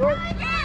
Good.